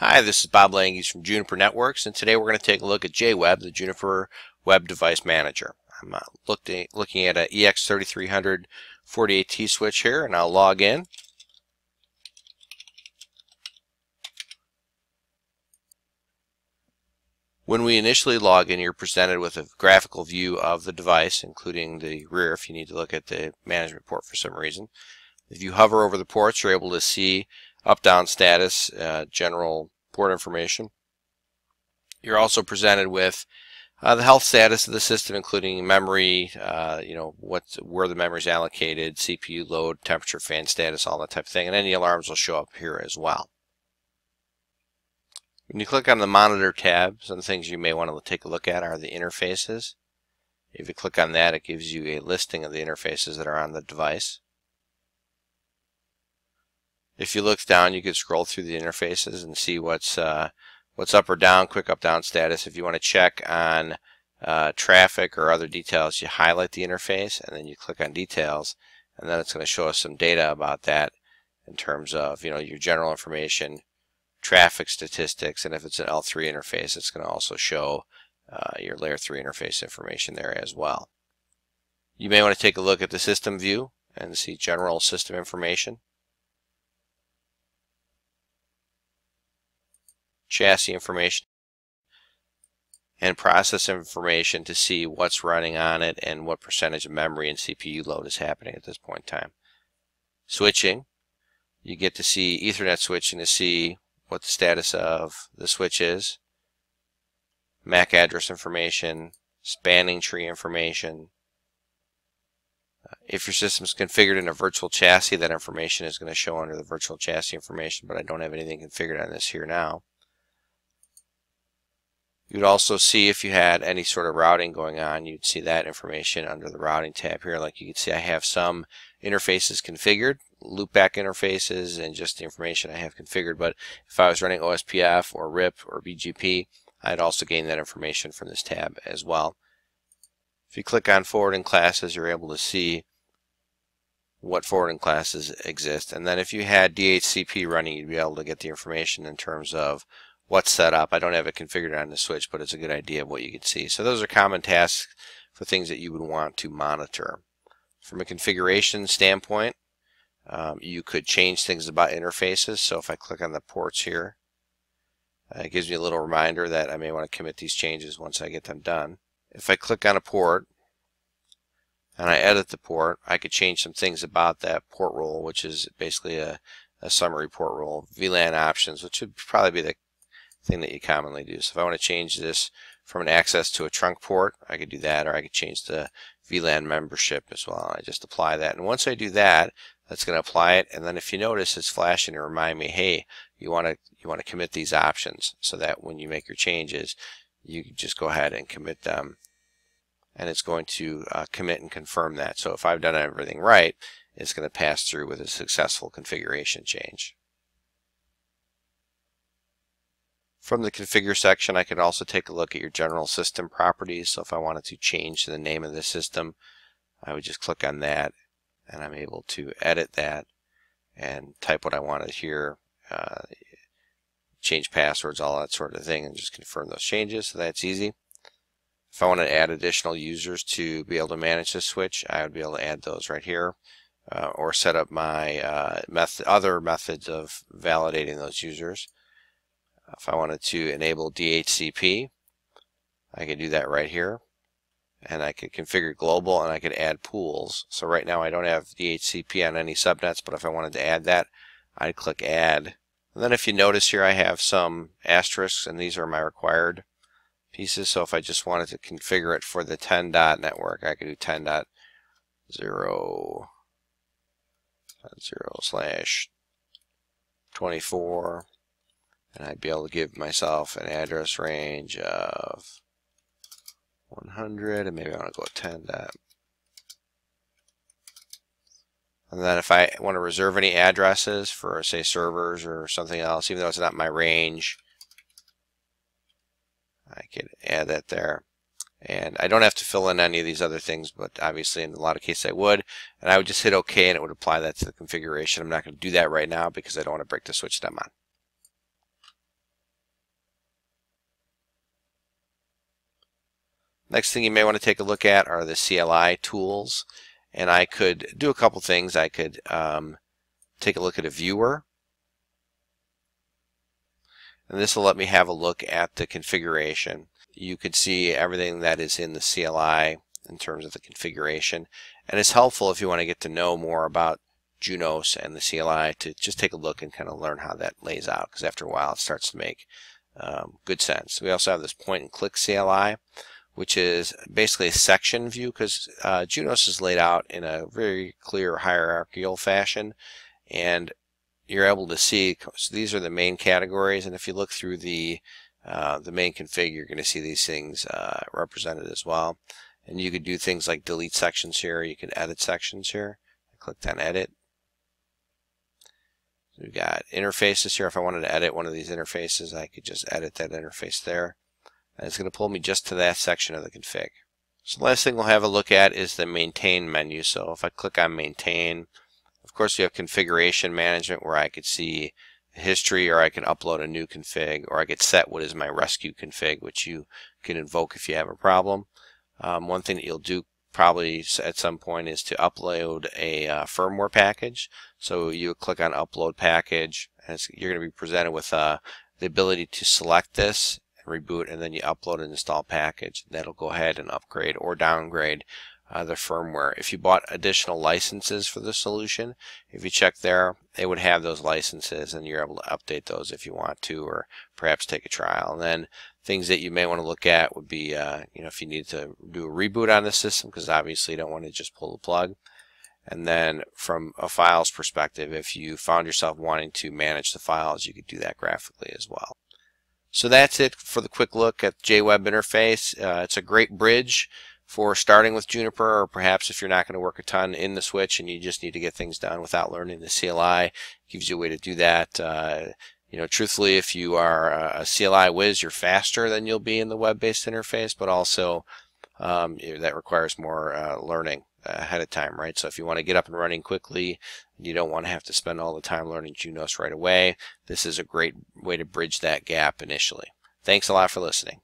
Hi, this is Bob Langys from Juniper Networks, and today we're going to take a look at JWeb, the Juniper Web Device Manager. I'm uh, looking, looking at an EX3300 48T switch here, and I'll log in. When we initially log in, you're presented with a graphical view of the device, including the rear if you need to look at the management port for some reason. If you hover over the ports, you're able to see up-down status, uh, general port information. You're also presented with uh, the health status of the system, including memory, uh, you know, what, where the memory is allocated, CPU load, temperature, fan status, all that type of thing. And any alarms will show up here as well. When you click on the monitor tab, some things you may want to take a look at are the interfaces. If you click on that, it gives you a listing of the interfaces that are on the device. If you look down, you can scroll through the interfaces and see what's uh, what's up or down, quick up down status. If you want to check on uh, traffic or other details, you highlight the interface and then you click on details, and then it's going to show us some data about that in terms of you know your general information, traffic statistics, and if it's an L3 interface, it's going to also show uh, your layer 3 interface information there as well. You may want to take a look at the system view and see general system information. Chassis information and process information to see what's running on it and what percentage of memory and CPU load is happening at this point in time. Switching, you get to see Ethernet switching to see what the status of the switch is, MAC address information, spanning tree information. Uh, if your system is configured in a virtual chassis, that information is going to show under the virtual chassis information, but I don't have anything configured on this here now. You'd also see if you had any sort of routing going on, you'd see that information under the routing tab here. Like you can see I have some interfaces configured, loopback interfaces, and just the information I have configured. But if I was running OSPF or RIP or BGP, I'd also gain that information from this tab as well. If you click on forwarding classes, you're able to see what forwarding classes exist. And then if you had DHCP running, you'd be able to get the information in terms of what's set up. I don't have it configured on the switch, but it's a good idea of what you can see. So those are common tasks for things that you would want to monitor. From a configuration standpoint, um, you could change things about interfaces. So if I click on the ports here, uh, it gives me a little reminder that I may want to commit these changes once I get them done. If I click on a port and I edit the port, I could change some things about that port role, which is basically a, a summary port role. VLAN options, which would probably be the thing that you commonly do. So if I want to change this from an access to a trunk port, I could do that, or I could change the VLAN membership as well. I just apply that. And once I do that, that's going to apply it. And then if you notice, it's flashing to remind me, hey, you want to you want to commit these options so that when you make your changes, you just go ahead and commit them. And it's going to uh, commit and confirm that. So if I've done everything right, it's going to pass through with a successful configuration change. From the configure section, I can also take a look at your general system properties. So if I wanted to change the name of the system, I would just click on that and I'm able to edit that and type what I wanted here, uh, change passwords, all that sort of thing, and just confirm those changes. So that's easy. If I want to add additional users to be able to manage this switch, I would be able to add those right here. Uh, or set up my uh, method, other methods of validating those users. If I wanted to enable DHCP, I could do that right here. And I could configure global and I could add pools. So right now I don't have DHCP on any subnets, but if I wanted to add that, I'd click add. And then if you notice here I have some asterisks and these are my required pieces. So if I just wanted to configure it for the 10 dot network, I could do 10 dot 0, 0 slash 24 and I'd be able to give myself an address range of 100 and maybe I want to go 10 that. And then if I want to reserve any addresses for say servers or something else even though it's not my range I could add that there. And I don't have to fill in any of these other things but obviously in a lot of cases I would and I would just hit OK and it would apply that to the configuration. I'm not going to do that right now because I don't want to break the switch that I'm on Next thing you may want to take a look at are the CLI tools. And I could do a couple things. I could um, take a look at a viewer. And this will let me have a look at the configuration. You could see everything that is in the CLI in terms of the configuration. And it's helpful if you want to get to know more about Junos and the CLI to just take a look and kind of learn how that lays out because after a while it starts to make um, good sense. We also have this point and click CLI which is basically a section view because uh, Junos is laid out in a very clear hierarchical fashion and you're able to see so these are the main categories and if you look through the uh, the main config you're going to see these things uh, represented as well. And you could do things like delete sections here you can edit sections here. I clicked on edit. So we've got interfaces here. If I wanted to edit one of these interfaces I could just edit that interface there and it's going to pull me just to that section of the config. So the last thing we'll have a look at is the maintain menu. So if I click on maintain, of course you have configuration management where I could see history or I can upload a new config or I could set what is my rescue config which you can invoke if you have a problem. Um, one thing that you'll do probably at some point is to upload a uh, firmware package. So you click on upload package and you're going to be presented with uh, the ability to select this reboot, and then you upload and install package. That'll go ahead and upgrade or downgrade uh, the firmware. If you bought additional licenses for the solution, if you check there, they would have those licenses and you're able to update those if you want to or perhaps take a trial. And then things that you may want to look at would be, uh, you know, if you need to do a reboot on the system because obviously you don't want to just pull the plug. And then from a files perspective, if you found yourself wanting to manage the files, you could do that graphically as well. So that's it for the quick look at the JWeb interface. Uh, it's a great bridge for starting with Juniper, or perhaps if you're not going to work a ton in the switch and you just need to get things done without learning the CLI, gives you a way to do that. Uh, you know, truthfully, if you are a CLI whiz, you're faster than you'll be in the web-based interface, but also um, that requires more uh, learning ahead of time, right? So if you want to get up and running quickly, you don't want to have to spend all the time learning Junos right away, this is a great way to bridge that gap initially. Thanks a lot for listening.